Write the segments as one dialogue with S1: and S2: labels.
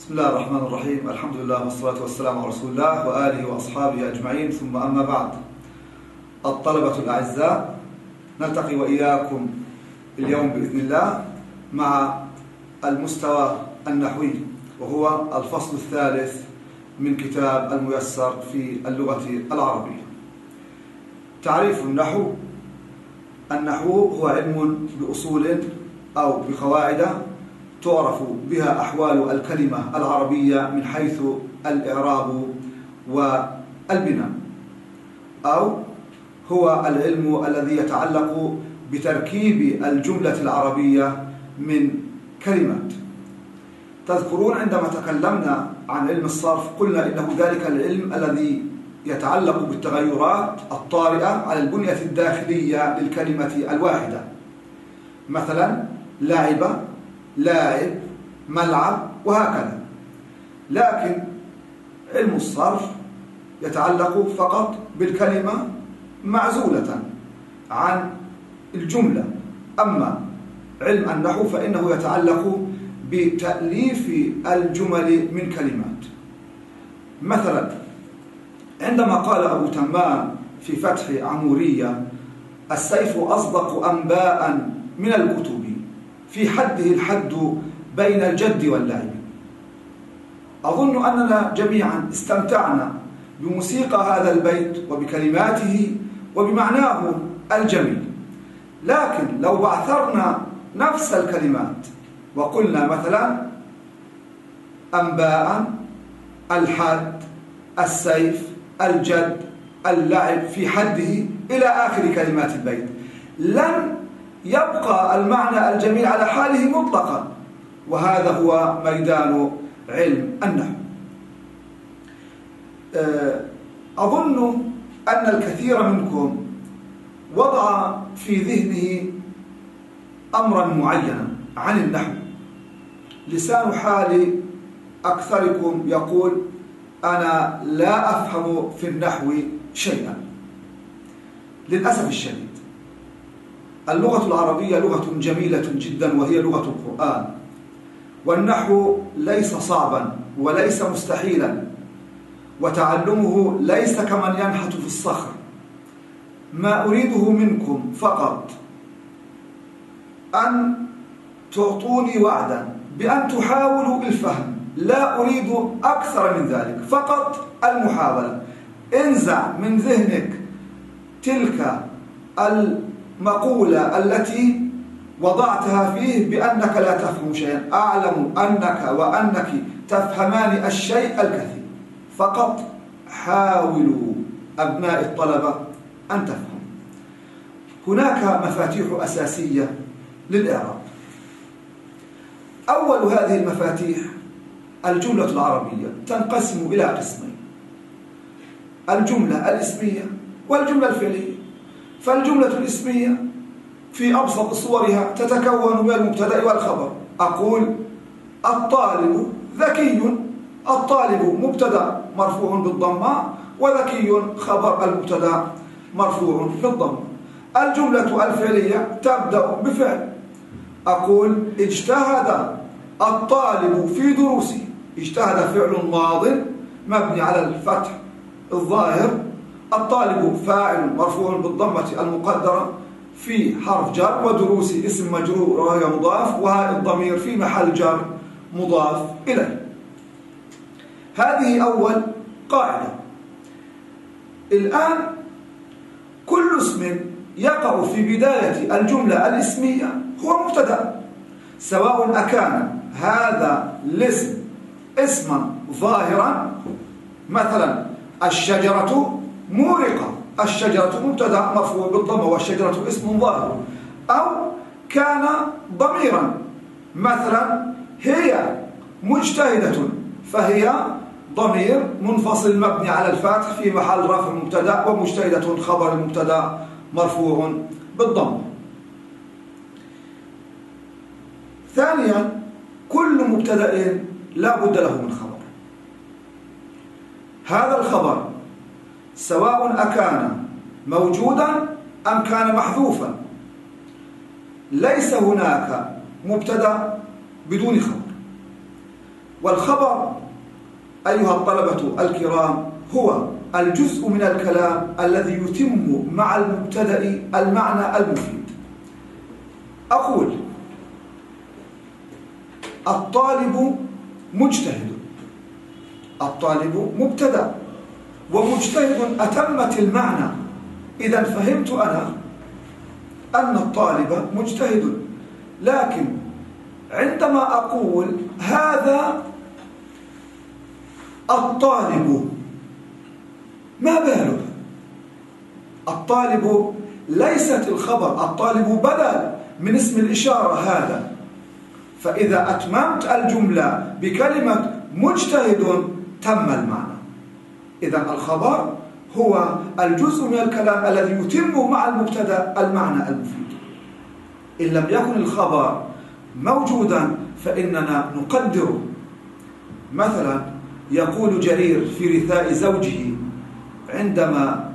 S1: بسم الله الرحمن الرحيم الحمد لله والصلاة والسلام على رسول الله وآله وأصحابه أجمعين ثم أما بعد الطلبة الأعزاء نلتقي وإياكم اليوم بإذن الله مع المستوى النحوي وهو الفصل الثالث من كتاب الميسر في اللغة العربية تعريف النحو النحو هو علم بأصول أو بقواعد تعرف بها أحوال الكلمة العربية من حيث الإعراب والبناء أو هو العلم الذي يتعلق بتركيب الجملة العربية من كلمات. تذكرون عندما تكلمنا عن علم الصرف قلنا إنه ذلك العلم الذي يتعلق بالتغيرات الطارئة على البنية الداخلية للكلمة الواحدة. مثلا لعب لاعب ملعب وهكذا. لكن علم الصرف يتعلق فقط بالكلمة معزولة عن الجملة. أما علم النحو فإنه يتعلق بتأليف الجمل من كلمات. مثلا عندما قال أبو تمام في فتح عمورية السيف أصدق أنباء من الكتب. في حده الحد بين الجد واللعب. أظن أننا جميعا استمتعنا بموسيقى هذا البيت وبكلماته وبمعناه الجميل. لكن لو بعثرنا نفس الكلمات وقلنا مثلا أنباء الحد السيف الجد اللعب في حده إلى آخر كلمات البيت. لن يبقى المعنى الجميل على حاله مطلقا. وهذا هو ميدان علم النحو. أه، أظن أن الكثير منكم وضع في ذهنه أمرا معينا عن النحو. لسان حال أكثركم يقول أنا لا أفهم في النحو شيئا. للأسف الشديد. اللغة العربية لغة جميلة جدا وهي لغة القرآن. والنحو ليس صعبا وليس مستحيلا وتعلمه ليس كمن ينحت في الصخر. ما أريده منكم فقط أن تعطوني وعدا بأن تحاولوا الفهم لا أريد أكثر من ذلك فقط المحاولة. انزع من ذهنك تلك المقولة التي وضعتها فيه بأنك لا تفهم شيئا. أعلم أنك وأنك تفهمان الشيء الكثير. فقط حاولوا أبناء الطلبة أن تفهموا. هناك مفاتيح أساسية للإعراب. أول هذه المفاتيح الجملة العربية تنقسم إلى قسمين. الجملة الإسمية والجملة الفعلية. فالجملة الاسمية في أبسط صورها تتكون من المبتدأ والخبر. أقول الطالب ذكي الطالب مبتدأ مرفوع بالضمة وذكي خبر المبتدأ مرفوع بالضمة. الجملة الفعلية تبدأ بفعل. أقول اجتهد الطالب في دروسه. اجتهد فعل ماض مبني على الفتح الظاهر. الطالب فاعل مرفوع بالضمة المقدرة في حرف جر ودروس اسم مجرور وهي مضاف وهاء الضمير في محل جر مضاف إليه. هذه أول قاعدة. الآن كل اسم يقع في بداية الجملة الاسمية هو مبتدأ. سواء أكان هذا الاسم اسما ظاهرا مثلا الشجرة مورقة. الشجرة مبتدأ مرفوع بالضمه والشجرة اسم ظاهر أو كان ضميرا. مثلا هي مجتهدة. فهي ضمير منفصل مبني على الفتح في محل رفع مبتدأ ومجتهدة خبر المبتدا مرفوع بالضم. ثانيا كل مبتدأ لا بد له من خبر. هذا الخبر سواء أكان موجودا أم كان محذوفا. ليس هناك مبتدا بدون خبر. والخبر أيها الطلبة الكرام هو الجزء من الكلام الذي يتم مع المبتدأ المعنى المفيد. أقول الطالب مجتهد. الطالب مبتدأ. ومجتهد أتمت المعنى. إذا فهمت أنا أن الطالب مجتهد لكن عندما أقول هذا الطالب ما باله؟ الطالب ليست الخبر الطالب بدل من اسم الإشارة هذا. فإذا أتممت الجملة بكلمة مجتهد تم المعنى. إذا الخبر هو الجزء من الكلام الذي يتم مع المبتدأ المعنى المفيد. إن لم يكن الخبر موجودا فإننا نقدره مثلا يقول جرير في رثاء زوجه عندما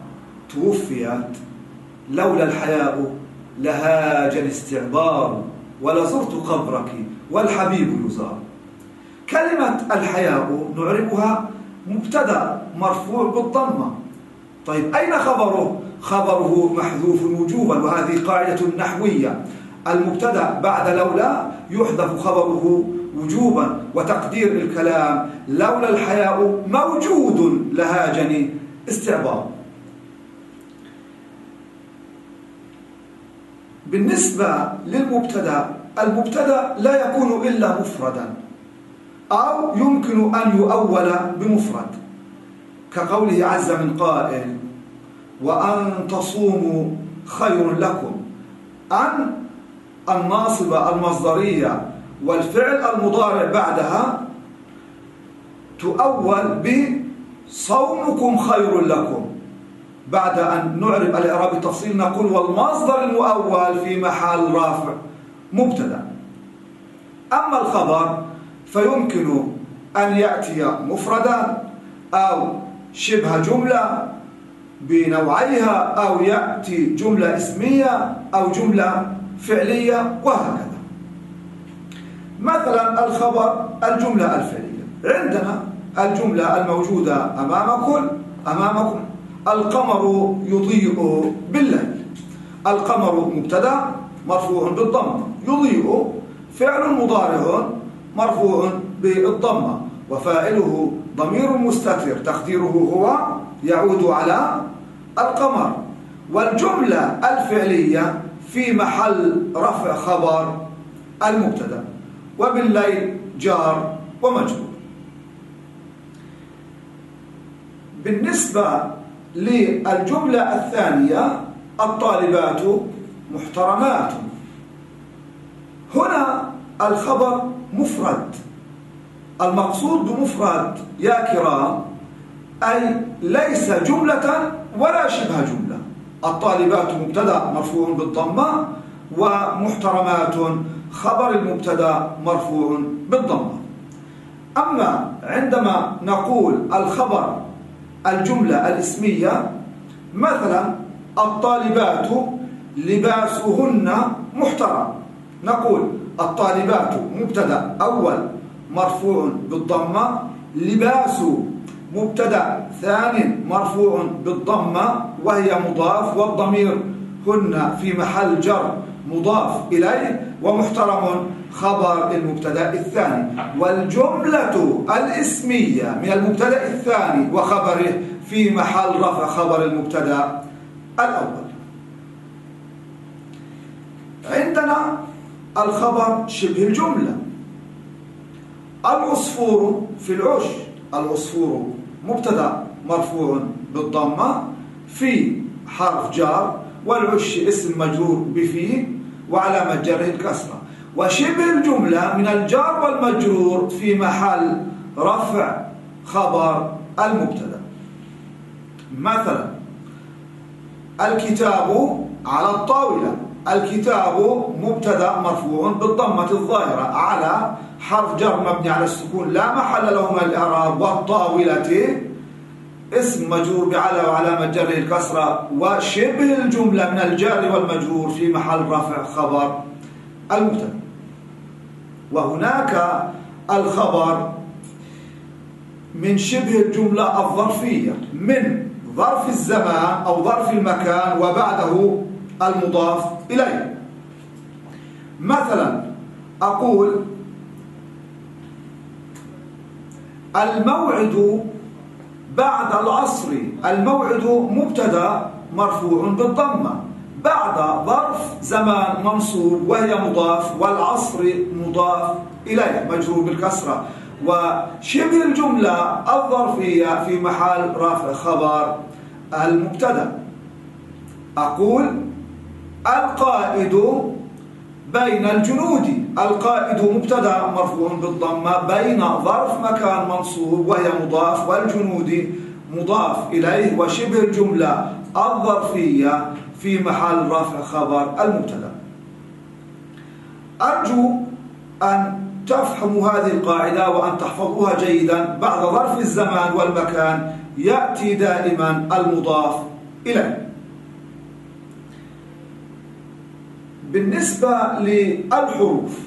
S1: توفيت لولا الحياء لهاج الاستعبار ولزرت قبرك والحبيب يزار. كلمة الحياء نعربها مبتدا مرفوع بالضمة. طيب أين خبره؟ خبره محذوف وجوبا وهذه قاعدة نحوية. المبتدا بعد لولا يحذف خبره وجوبا وتقدير الكلام لولا الحياء موجود لهاجني استعبار. بالنسبة للمبتدا المبتدا لا يكون إلا مفردا. أو يمكن أن يؤول بمفرد كقوله عز من قائل وأن تصوموا خير لكم أن الناصبة المصدرية والفعل المضارع بعدها تؤول بصومكم خير لكم بعد أن نعرب الإعراب التفصيل نقول والمصدر المؤول في محل رافع مبتدأ أما الخبر فيمكن أن يأتي مفردا أو شبه جملة بنوعيها أو يأتي جملة اسمية أو جملة فعلية وهكذا. مثلا الخبر الجملة الفعلية. عندنا الجملة الموجودة أمامكم أمامكم. القمر يضيء بالليل. القمر مبتدأ مرفوع بالضمة يضيء فعل مضارع مرفوع بالضمة وفاعله ضمير مستتر تقديره هو يعود على القمر. والجملة الفعلية في محل رفع خبر المبتدأ وبالليل جار ومجرور. بالنسبة للجملة الثانية الطالبات محترمات. هنا الخبر مفرد. المقصود بمفرد يا كرام أي ليس جملة ولا شبه جملة. الطالبات مبتدا مرفوع بالضمة ومحترمات خبر المبتدا مرفوع بالضمة. أما عندما نقول الخبر الجملة الاسمية مثلا الطالبات لباسهن محترم. نقول الطالبات مبتدا أول مرفوع بالضمة لباس مبتدا ثان مرفوع بالضمة وهي مضاف والضمير. هن في محل جر مضاف إليه ومحترم خبر المبتدا الثاني. والجملة الاسمية من المبتدا الثاني وخبره في محل رفع خبر المبتدا الأول. عندنا الخبر شبه الجملة. العصفور في العش العصفور مبتدأ مرفوع بالضمة في حرف جار والعش اسم مجرور بفيه وعلامة جره الكسرة وشبه الجملة من الجار والمجرور في محل رفع خبر المبتدأ. مثلا الكتاب على الطاولة. الكتاب مبتدا مرفوع بالضمة الظاهرة على حرف جر مبني على السكون لا محل له من الإعراب والطاولة. اسم مجرور بعلى وعلامة جره الكسرة وشبه الجملة من الجار والمجرور في محل رفع خبر المبتدا. وهناك الخبر من شبه الجملة الظرفية من ظرف الزمان أو ظرف المكان وبعده المضاف إليه. مثلا أقول الموعد بعد العصر الموعد مبتدا مرفوع بالضمة. بعد ظرف زمان منصوب وهي مضاف والعصر مضاف إليه مجرور بالكسرة. وشبه الجملة الظرفية في محل رفع خبر المبتدا. أقول القائد بين الجنود. القائد مبتدا مرفوع بالضمة بين ظرف مكان منصوب وهي مضاف والجنود مضاف إليه وشبه الجملة الظرفية في محل رفع خبر المبتدا. أرجو أن تفهموا هذه القاعدة وأن تحفظوها جيدا. بعد ظرف الزمان والمكان يأتي دائما المضاف إليه. بالنسبة للحروف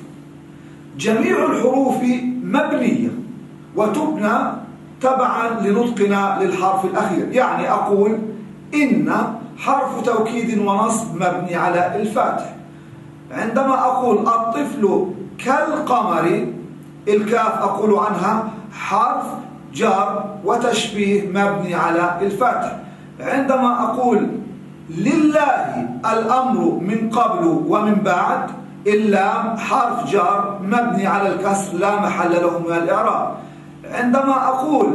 S1: جميع الحروف مبنية وتبنى تبعا لنطقنا للحرف الأخير. يعني أقول إن حرف توكيد ونصب مبني على الفاتح. عندما أقول الطفل كالقمر الكاف أقول عنها حرف جار وتشبيه مبني على الفاتح. عندما أقول لله الأمر من قبل ومن بعد اللام حرف جار مبني على الكسر لا محل له من الإعراب. عندما أقول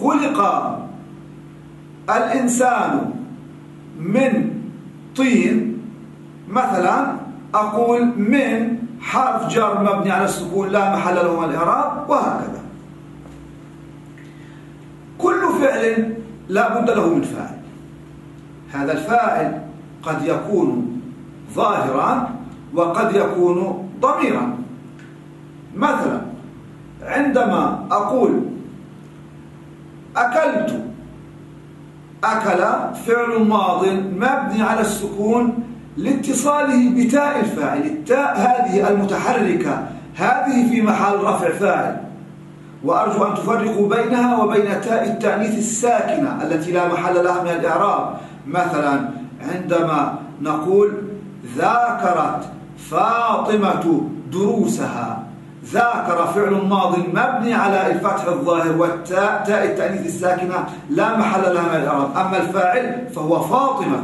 S1: خلق الإنسان من طين مثلا أقول من حرف جار مبني على السكون لا محل له من الإعراب وهكذا. كل فعل لا بد له من فاعل. هذا الفاعل قد يكون ظاهرا وقد يكون ضميرا. مثلا عندما أقول أكلت أكل فعل ماض مبني على السكون لاتصاله بتاء الفاعل التاء هذه المتحركة هذه في محل رفع فاعل. وأرجو أن تفرقوا بينها وبين تاء التأنيث الساكنة التي لا محل لها من الإعراب. مثلا عندما نقول ذاكرت فاطمة دروسها ذاكر فعل ماض مبني على الفتح الظاهر والتاء تاء التأنيث الساكنة لا محل لها من الإعراب. أما الفاعل فهو فاطمة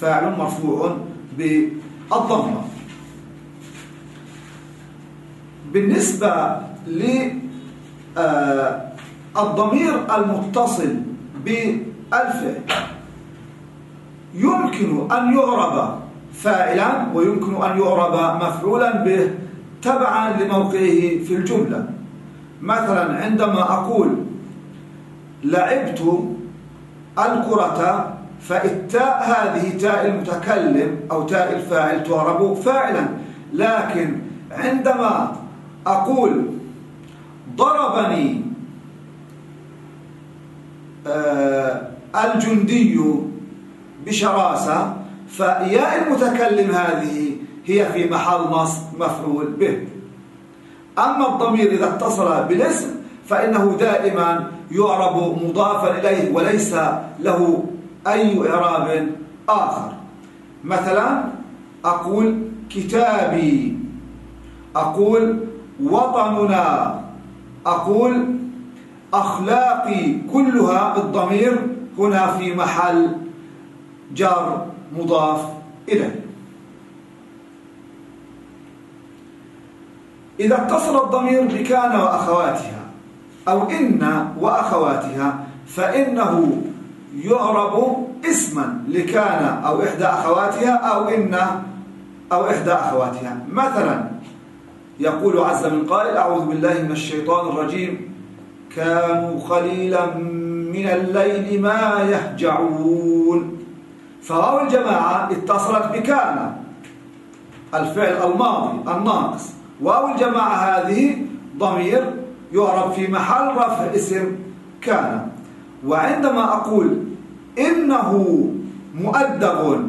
S1: فاعل مرفوع بالضمة. بالنسبة للضمير آه، المتصل بالفعل يمكن أن يعرب فاعلا ويمكن أن يعرب مفعولا به تبعا لموقعه في الجملة. مثلا عندما أقول لعبت الكرة فالتاء هذه تاء المتكلم أو تاء الفاعل تعرب فاعلا لكن عندما أقول ضربني آه، الجندي بشراسة فياء المتكلم هذه هي في محل نصب مفعول به. أما الضمير إذا اتصل بالاسم فإنه دائما يعرب مضافا إليه وليس له أي إعراب آخر. مثلا أقول كتابي أقول وطننا أقول أخلاقي كلها بالضمير هنا في محل جار مضاف إليه إذا اتصل الضمير بكان وأخواتها أو إن وأخواتها فإنه يعرب اسما لكان أو إحدى أخواتها أو إن أو إحدى أخواتها. مثلا يقول عز من قائل أعوذ بالله من الشيطان الرجيم. كانوا قليلا من الليل ما يهجعون. فواو الجماعة اتصلت بكان الفعل الماضي الناقص. واو الجماعة هذه ضمير يعرب في محل رفع اسم كان وعندما أقول إنه مؤدب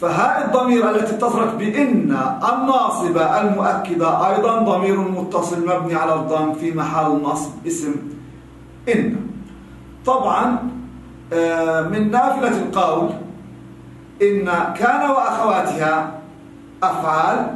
S1: فهاء الضمير التي اتصلت بإن الناصبة المؤكدة أيضا ضمير متصل مبني على الضم في محل نصب اسم إن. طبعا آه، من نافلة القول إن كان وأخواتها أفعال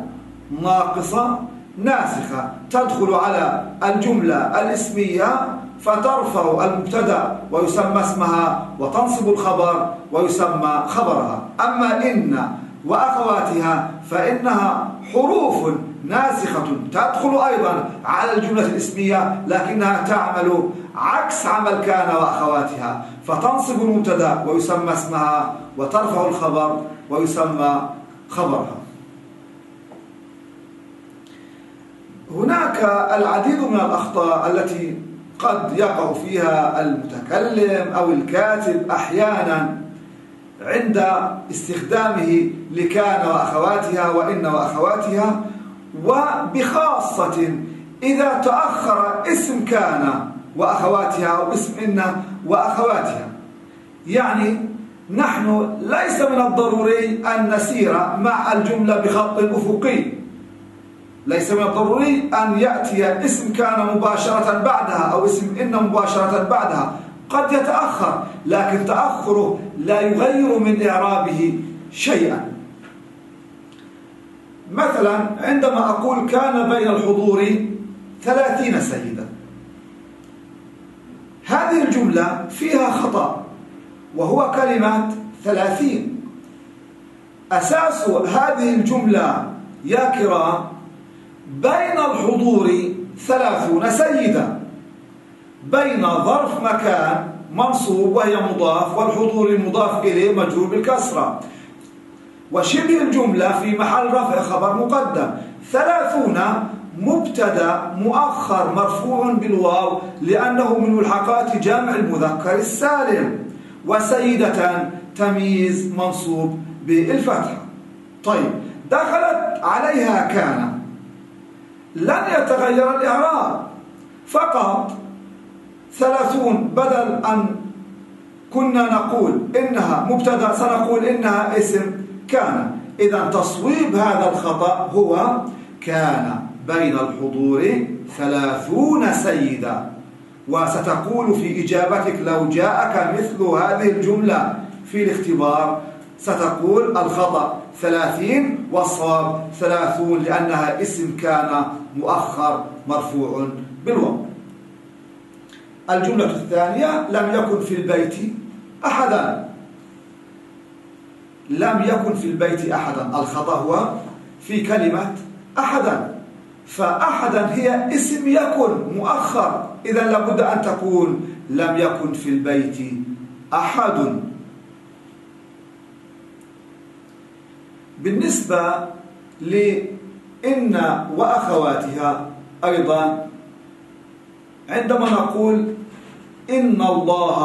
S1: ناقصة ناسخة. تدخل على الجملة الاسمية فترفع المبتدأ ويسمى اسمها وتنصب الخبر ويسمى خبرها. أما إن وأخواتها فإنها حروف ناسخة تدخل أيضا على الجملة الاسمية لكنها تعمل عكس عمل كان وأخواتها. فتنصب المبتدا ويسمى اسمها وترفع الخبر ويسمى خبرها. هناك العديد من الأخطاء التي قد يقع فيها المتكلم أو الكاتب أحيانا عند استخدامه لكان وأخواتها وإن وأخواتها وبخاصة إذا تأخر اسم كان وأخواتها أو اسم إن وأخواتها. يعني نحن ليس من الضروري أن نسير مع الجملة بخط أفقي ليس من الضروري أن يأتي اسم كان مباشرة بعدها أو اسم إن مباشرة بعدها. قد يتأخر لكن تأخره لا يغير من إعرابه شيئا. مثلا عندما أقول كان بين الحضور ثلاثين سيدا. هذه الجملة فيها خطأ وهو كلمة ثلاثين. أساس هذه الجملة يا كرام بين الحضور ثلاثون سيدا. بين ظرف مكان منصوب وهي مضاف والحضور المضاف إليه مجرور بالكسرة. وشبه الجملة في محل رفع خبر مقدم. ثلاثون مبتدا مؤخر مرفوع بالواو لأنه من ملحقات جمع المذكر السالم. وسيدة تمييز منصوب بالفتحة طيب دخلت عليها كان. لن يتغير الإعراب. فقط ثلاثون بدل أن كنا نقول إنها مبتدا سنقول إنها اسم كان. إذا تصويب هذا الخطأ هو كان. بين الحضور ثلاثون سيدا. وستقول في إجابتك لو جاءك مثل هذه الجملة في الاختبار ستقول الخطأ ثلاثين والصواب ثلاثون لأنها اسم كان مؤخر مرفوع بالواو الجملة الثانية لم يكن في البيت أحدا. لم يكن في البيت أحدا. الخطأ هو في كلمة أحدا. فأحدا هي اسم يكن مؤخر. إذا لابد أن تكون. لم يكن في البيت أحد. بالنسبة لإن وأخواتها أيضا عندما نقول إن الله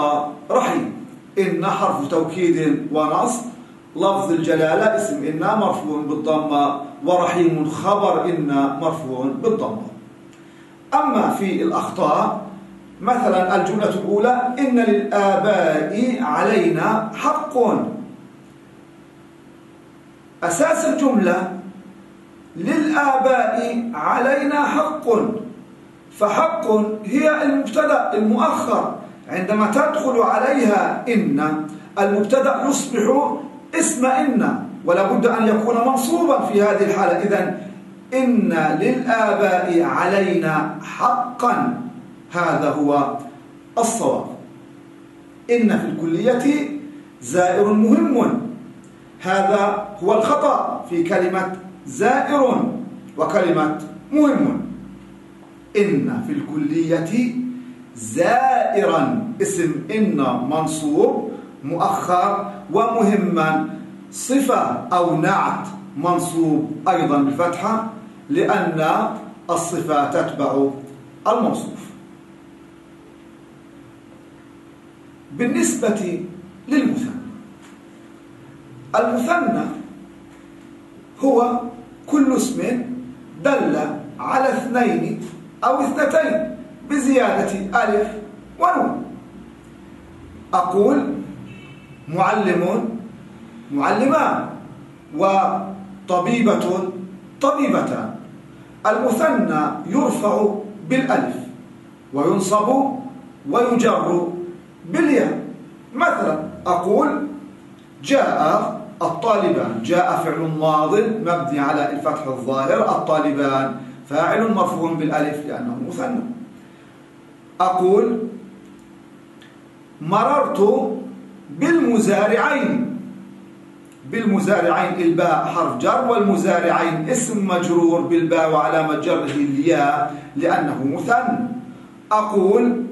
S1: رحيم إن حرف توكيد ونصب لفظ الجلالة اسم إن مرفوع بالضمة ورحيم خبر إن مرفوع بالضمة. أما في الأخطاء مثلا الجملة الأولى إن للآباء علينا حق. أساس الجملة للآباء علينا حق. فحق هي المبتدأ المؤخر عندما تدخل عليها إن المبتدأ يصبح اسم إن ولا بد أن يكون منصوبا في هذه الحالة. إذا إن للآباء علينا حقا. هذا هو الصواب. إن في الكلية زائر مهم. هذا هو الخطأ في كلمة زائر وكلمة مهم. إن في الكلية زائرا. اسم إن منصوب مؤخر ومهما صفة أو نعت منصوب أيضا بالفتحة لأن الصفة تتبع الموصوف. بالنسبة للمثنى المثنى هو كل اسم دل على اثنين أو اثنتين بزيادة ألف ونون. أقول معلم معلمان وطبيبة طبيبتان. المثنى يرفع بالألف وينصب ويجر بالياء. مثلا أقول جاء الطالبان جاء فعل ماض مبني على الفتح الظاهر الطالبان فاعل مرفوع بالألف لأنه مثنى. أقول مررت بالمزارعين. بالمزارعين الباء حرف جر والمزارعين اسم مجرور بالباء وعلامة جره الياء لأنه مثنى. أقول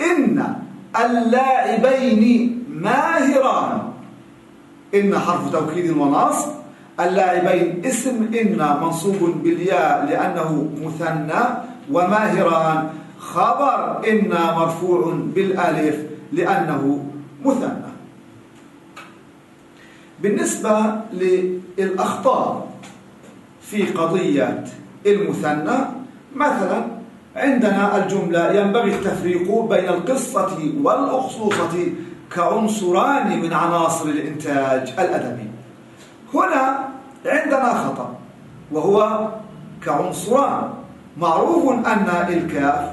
S1: إن اللاعبين ماهران. إن حرف توكيد ونصب. اللاعبين اسم إن منصوب بالياء لأنه مثنى وماهران. خبر إن مرفوع بالألف لأنه مثنى. بالنسبة للأخطاء في قضية المثنى مثلا عندنا الجملة ينبغي التفريق بين القصة والأخصوصة كعنصران من عناصر الإنتاج الأدبي هنا عندنا خطأ وهو كعنصران. معروف أن الكاف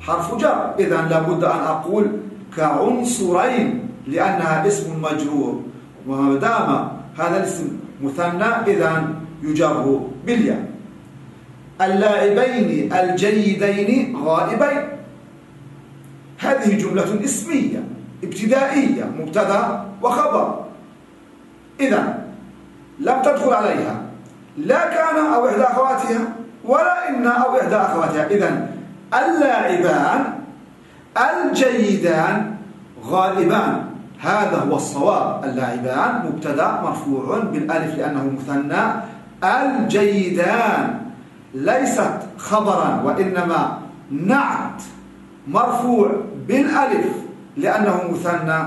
S1: حرف جر إذا لابد أن أقول كعنصرين لأنها اسم مجرور. وما دام هذا الاسم مثنى إذا يجر بالياء اللاعبين الجيدين غائبين. هذه جملة اسمية ابتدائية مبتدأ وخبر. إذا لم تدخل عليها لا كان أو إحدى أخواتها ولا إن أو إحدى أخواتها. إذا اللاعبان الجيدان غالبان هذا هو الصواب. اللاعبان مبتدا مرفوع بالألف لأنه مثنى. الجيدان ليست خبرا وإنما نعت. مرفوع بالألف لأنه مثنى.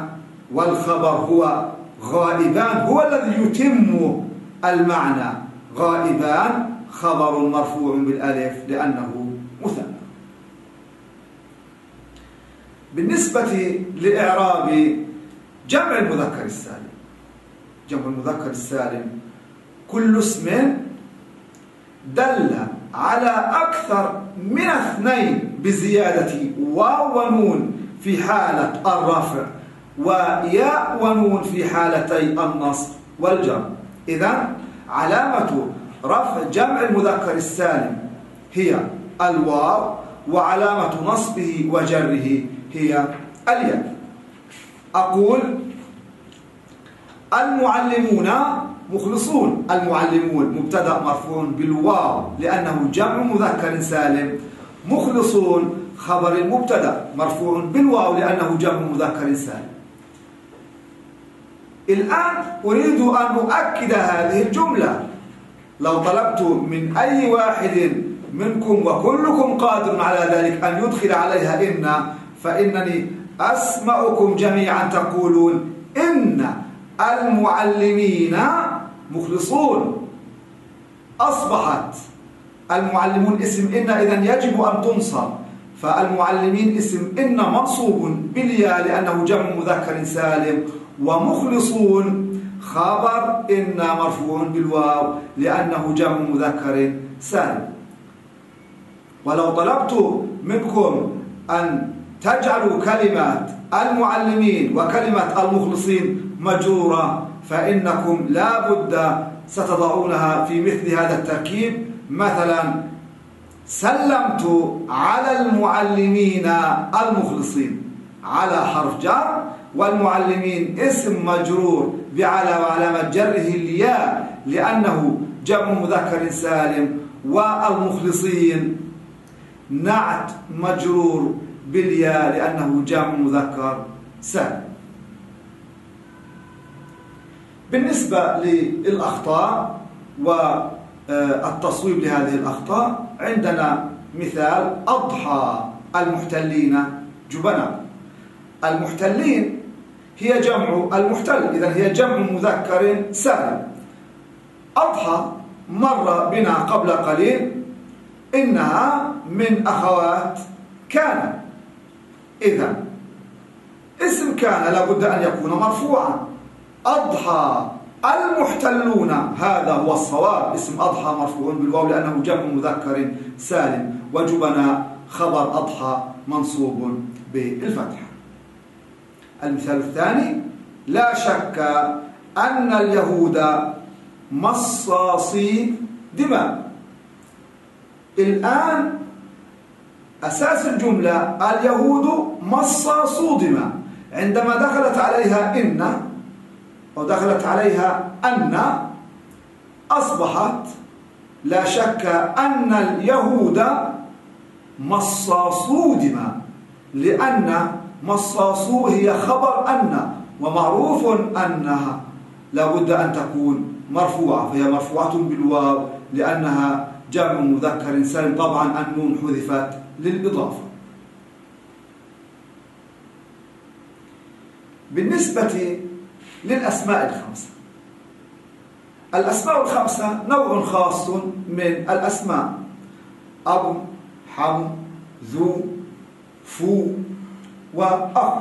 S1: والخبر هو غائبان. هو الذي يتم المعنى. غائبان خبر مرفوع بالألف لأنه مثنى. بالنسبة لإعراب جمع المذكر السالم. جمع المذكر السالم. كل اسم دل على أكثر من اثنين بزيادة واو ونون في حالة الرفع وياء ونون في حالتي النصب والجر. إذا علامة رفع جمع المذكر السالم هي الواو وعلامة نصبه وجره هي الياء. أقول المعلمون مخلصون. المعلمون مبتدا مرفوع بالواو لأنه جمع مذكر سالم. مخلصون خبر المبتدا مرفوع بالواو لأنه جمع مذكر سالم. الآن أريد أن أؤكد هذه الجملة. لو طلبت من أي واحد منكم وكلكم قادر على ذلك أن يدخل عليها إن فإنني أسمعكم جميعا تقولون إن المعلمين مخلصون. أصبحت المعلمون اسم إن إذن يجب أن تنصب فالمعلمين اسم إن منصوب بالياء لأنه جمع مذكر سالم ومخلصون. خبر إن مرفوع بالواو لأنه جمع مذكر سالم. ولو طلبت منكم أن تجعلوا كلمة المعلمين وكلمة المخلصين مجرورة فإنكم لا بد ستضعونها في مثل هذا التركيب. مثلا سلمت على المعلمين المخلصين على حرف جر والمعلمين اسم مجرور بعلى وعلامة جره الياء لأنه جمع مذكر سالم والمخلصين. نعت مجرور بالياء لأنه جمع مذكر سالم بالنسبة للأخطاء والتصويب لهذه الأخطاء عندنا مثال أضحى المحتلين جبناء المحتلين هي جمع المحتل إذا هي جمع مذكر سالم أضحى مر بنا قبل قليل إنها من أخوات كان. إذا اسم كان لابد أن يكون مرفوعا. أضحى المحتلون هذا هو الصواب. اسم أضحى مرفوع بالواو لأنه جمع مذكر سالم. وجبنا خبر أضحى منصوب بالفتح المثال الثاني لا شك أن اليهود مصاصي دماء. الآن أساس الجملة اليهود مصاصو دماء عندما دخلت عليها إن ودخلت عليها أن أصبحت لا شك أن اليهود مصاصو دماء لأن مصاصو هي خبر أن ومعروف أنها لابد أن تكون مرفوعة فهي مرفوعة بالواو لأنها جمع مذكر سالم. طبعا النون حذفت للإضافة. بالنسبة للأسماء الخمسة. الأسماء الخمسة نوع خاص من الأسماء. أب حم ذو فو وأخ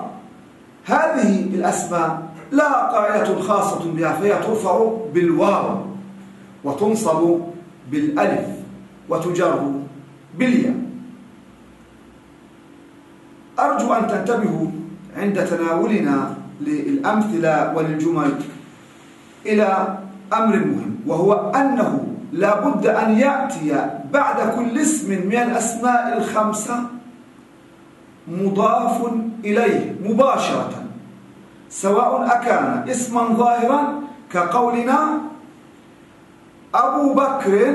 S1: هذه الأسماء لا قاعدة خاصة بها فهي ترفع بالواو وتنصب بالألف وتجر بالياء. أرجو أن تنتبهوا عند تناولنا للأمثلة وللجمل إلى أمر مهم وهو أنه لا بد أن يأتي بعد كل اسم من الأسماء الخمسة مضاف إليه مباشرة سواء أكان اسما ظاهرا كقولنا أبو بكر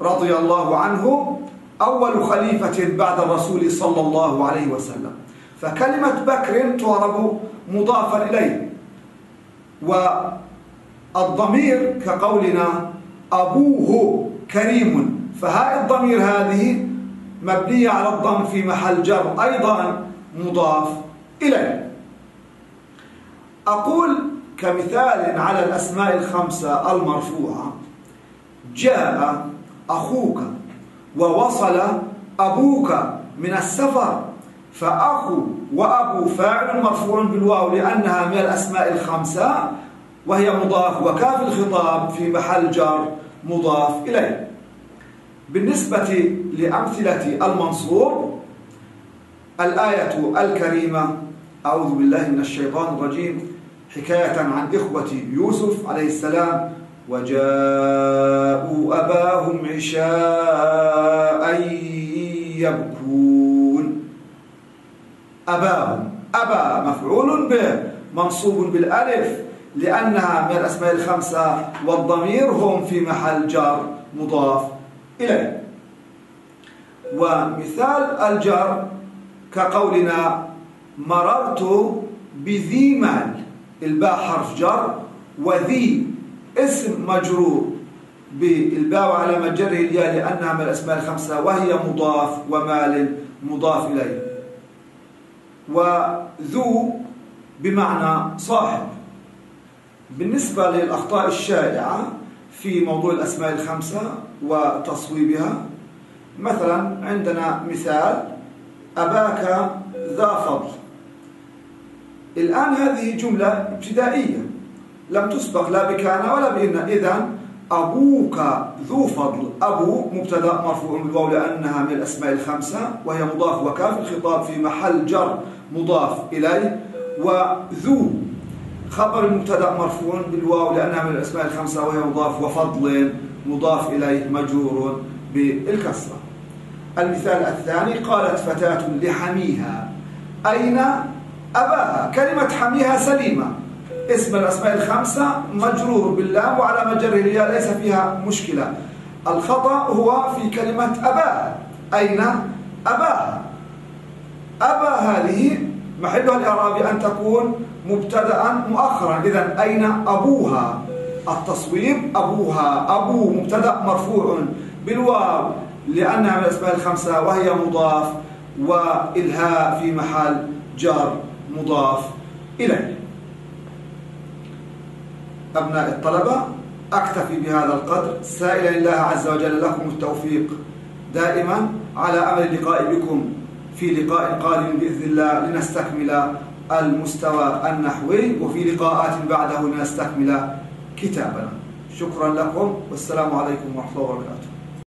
S1: رضي الله عنه أول خليفة بعد الرسول صلى الله عليه وسلم. فكلمة بكر تعرب مضافا إليه. والضمير كقولنا أبوه كريم. فهاء الضمير هذه مبنية على الضم في محل جر أيضا مضاف إليه. أقول كمثال على الأسماء الخمسة المرفوعة. جاء أخوك ووصل أبوك من السفر فأخو وأبو فاعل مرفوع بالواو لأنها من الأسماء الخمسة وهي مضاف وكاف الخطاب في محل جر مضاف إليه. بالنسبة لأمثلة المنصوب الآية الكريمة أعوذ بالله من الشيطان الرجيم حكاية عن إخوة يوسف عليه السلام وجاءوا أباهم عشاء يبكون. أباهم. أبا مفعول به منصوب بالألف لأنها من الأسماء الخمسة والضمير هم في محل جار مضاف إليه. ومثال الجر كقولنا مررت بذي مال الباء حرف جر وذي اسم مجرور بالباء على مجره الياء لأنها من الأسماء الخمسة وهي مضاف ومال مضاف إليه. وذو بمعنى صاحب. بالنسبة للأخطاء الشائعة في موضوع الأسماء الخمسة وتصويبها مثلا عندنا مثال أباك ذا فضل. الآن هذه جملة ابتدائية. لم تسبق لا بكان ولا بإن إذن أبوك ذو فضل. أبو مبتدا مرفوع بالواو لأنها من الأسماء الخمسة وهي مضاف وكاف الخطاب في محل جر مضاف إليه. وذو خبر المبتدا مرفوع بالواو لأنها من الأسماء الخمسة وهي مضاف وفضل مضاف إليه مجرور بالكسرة. المثال الثاني قالت فتاة لحميها أين أباها؟ كلمة حميها سليمة. اسم الأسماء الخمسة مجرور باللام وعلى مجرة الياء ليس فيها مشكلة. الخطأ هو في كلمة أباها أين؟ أباها أبا هذه محلها الإعراب أن تكون مبتدأ مؤخرا. إذا أين أبوها؟ التصويب أبوها. أبو مبتدأ مرفوع بالواو لأنها من الأسماء الخمسة وهي مضاف وإلهاء في محل جار مضاف إليه. أبناء الطلبة أكتفي بهذا القدر. سائلا الله عز وجل لكم التوفيق دائما على أمل اللقاء بكم في لقاء قادم بإذن الله لنستكمل المستوى النحوي وفي لقاءات بعده لنستكمل كتابنا. شكرا لكم والسلام عليكم ورحمة الله وبركاته.